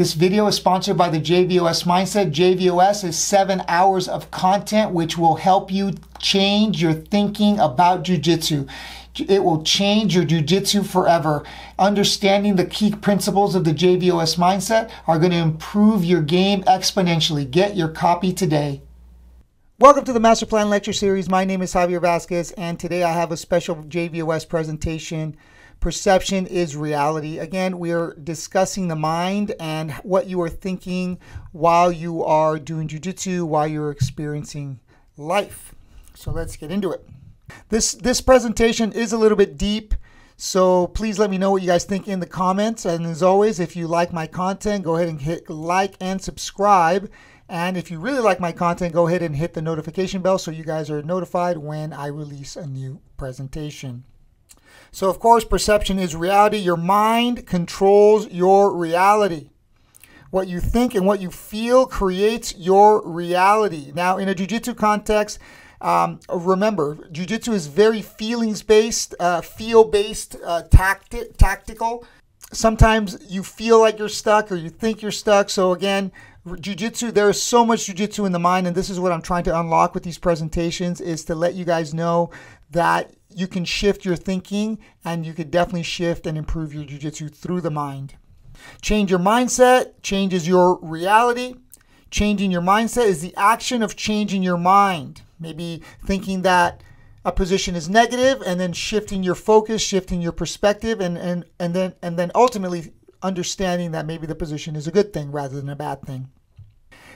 This video is sponsored by the JVOS Mindset. JVOS is seven hours of content which will help you change your thinking about jujitsu. It will change your jujitsu forever. Understanding the key principles of the JVOS mindset are going to improve your game exponentially. Get your copy today. Welcome to the Master Plan Lecture Series. My name is Javier Vazquez, and today I have a special JVOS presentation Perception is reality. Again, we are discussing the mind and what you are thinking while you are doing jujitsu, while you're experiencing life. So let's get into it. This this presentation is a little bit deep, so please let me know what you guys think in the comments. And as always, if you like my content, go ahead and hit like and subscribe. And if you really like my content, go ahead and hit the notification bell so you guys are notified when I release a new presentation. So, of course, perception is reality. Your mind controls your reality. What you think and what you feel creates your reality. Now, in a jiu-jitsu context, um, remember, jiu-jitsu is very feelings-based, uh, feel-based, uh, tacti- tactical. Sometimes you feel like you're stuck or you think you're stuck. So again, jiu-jitsu, there is so much jiu-jitsu in the mind, and this is what I'm trying to unlock with these presentations, is to let you guys know that you can shift your thinking and you could definitely shift and improve your jiu-jitsu through the mind. Change your mindset changes your reality. Changing your mindset is the action of changing your mind. Maybe thinking that a position is negative and then shifting your focus, shifting your perspective and and and then and then ultimately understanding that maybe the position is a good thing rather than a bad thing.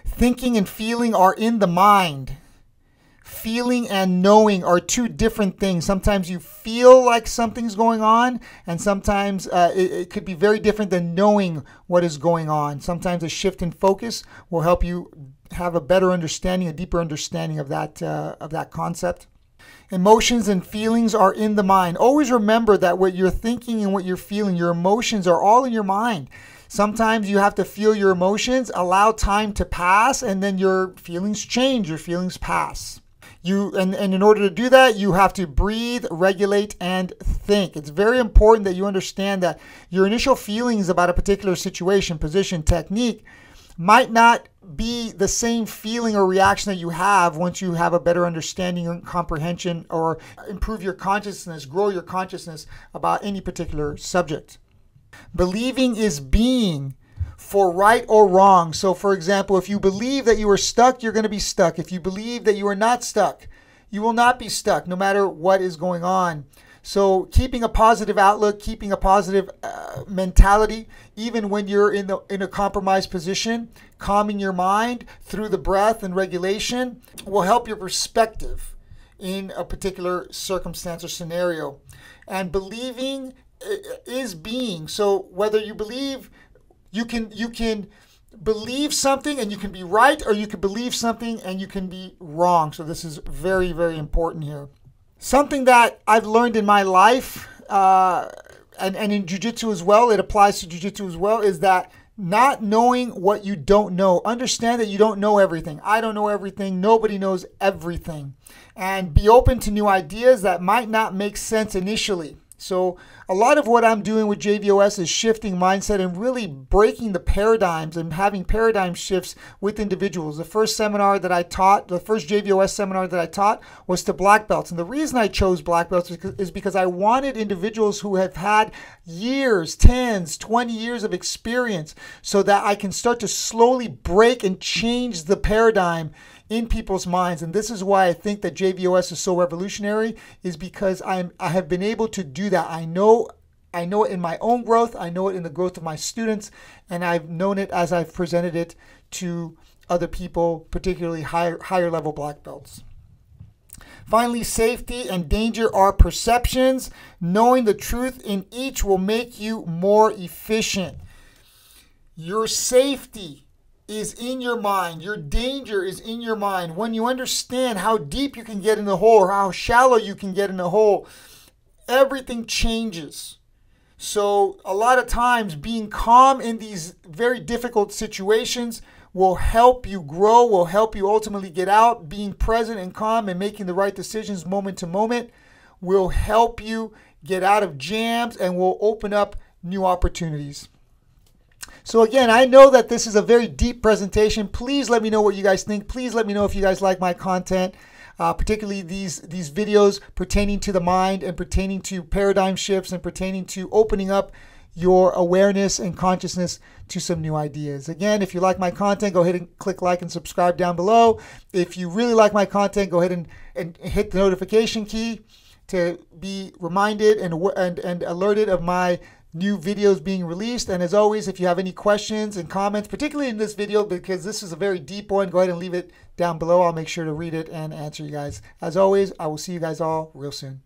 Thinking and feeling are in the mind feeling and knowing are two different things. Sometimes you feel like something's going on, and sometimes uh, it, it, could be very different than knowing what is going on. Sometimes a shift in focus will help you have a better understanding, a deeper understanding of that uh, of that concept. Emotions and feelings are in the mind. Always remember that what you're thinking and what you're feeling, your emotions are all in your mind. Sometimes you have to feel your emotions, allow time to pass, and then your feelings change, your feelings pass. You and, and in order to do that, you have to breathe, regulate, and think. It's very important that you understand that your initial feelings about a particular situation, position, technique might not be the same feeling or reaction that you have once you have a better understanding and comprehension or improve your consciousness, grow your consciousness about any particular subject. Believing is being for right or wrong. So, for example, if you believe that you are stuck, you're going to be stuck. If you believe that you are not stuck, you will not be stuck no matter what is going on. So, keeping a positive outlook, keeping a positive uh, mentality, even when you're in the in a compromised position, calming your mind through the breath and regulation will help your perspective in a particular circumstance or scenario. And believing uh, is being. So, whether you believe you can you can believe something and you can be right or you can believe something and you can be wrong. So this is very very important here. Something that I've learned in my life uh, and, and in jiu-jitsu as well, it applies to jiu-jitsu as well, is that not knowing what you don't know. Understand that you don't know everything. I don't know everything. Nobody knows everything. And be open to new ideas that might not make sense initially. So a lot of what I'm doing with JVOS is shifting mindset and really breaking the paradigms and having paradigm shifts with individuals. The first seminar that I taught, the first JVOS seminar that I taught was to black belts. And the reason I chose black belts is because I wanted individuals who have had years, tens, 20 years of experience so that I can start to slowly break and change the paradigm in people's minds. And this is why I think that JVOS is so revolutionary is because I'm I have been able to do that. I know I know it in my own growth, I know it in the growth of my students, and I've known it as I've presented it to other people, particularly higher higher level black belts. Finally, safety and danger are perceptions. Knowing the truth in each will make you more efficient. Your safety is in your mind. Your danger is in your mind. When you understand how deep you can get in the hole or how shallow you can get in the hole, everything changes. So, a lot of times, being calm in these very difficult situations will help you grow, will help you ultimately get out. Being present and calm and making the right decisions moment to moment will help you get out of jams and will open up new opportunities. So again, I know that this is a very deep presentation. Please let me know what you guys think. Please let me know if you guys like my content. Uh, particularly these these videos pertaining to the mind and pertaining to paradigm shifts and pertaining to opening up your awareness and consciousness to some new ideas. Again, if you like my content, go ahead and click like and subscribe down below. If you really like my content, go ahead and, and hit the notification key to be reminded and, and, and alerted of my new videos being released. And as always, if you have any questions and comments, particularly in this video, because this is a very deep one, go ahead and leave it down below. I'll make sure to read it and answer you guys. As always, I will see you guys all real soon.